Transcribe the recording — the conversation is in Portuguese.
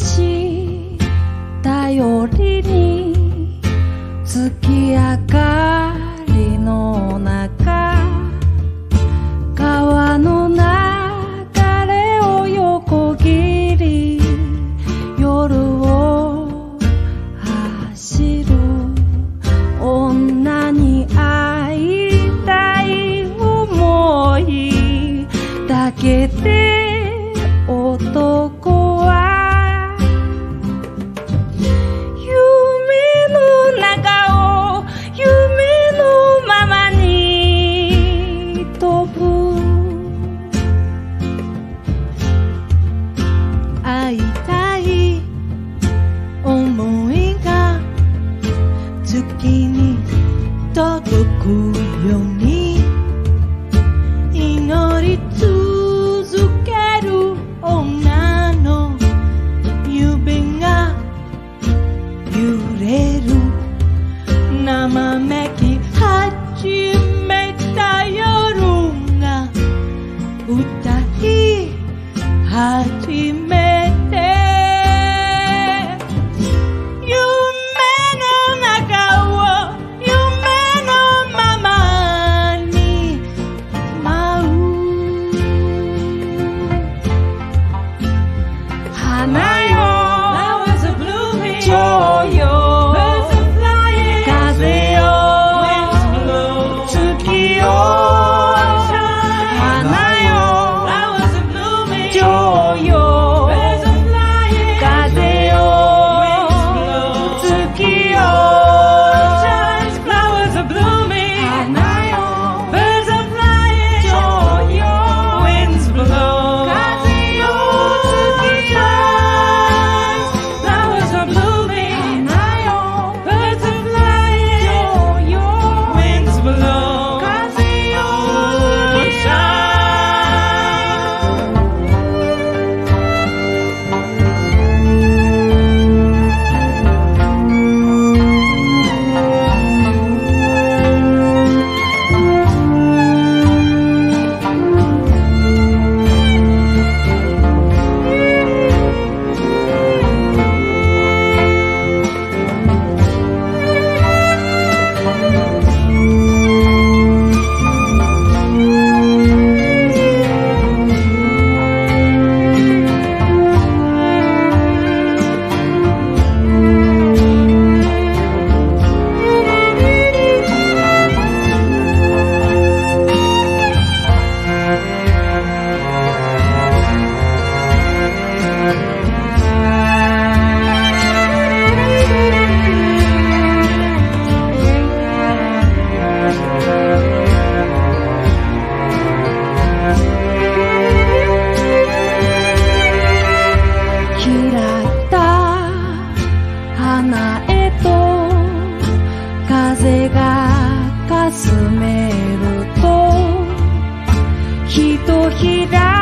し頼りに月明かり orgulho-me Ignore tudo, quero o nano Yubenga, yureru Namameki, hajimeta yorunga Uta που έχει δά